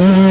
Mm-hmm.